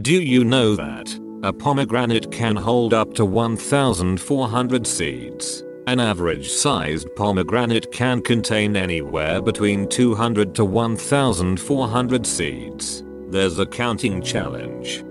Do you know that a pomegranate can hold up to 1400 seeds? An average sized pomegranate can contain anywhere between 200 to 1400 seeds. There's a counting challenge.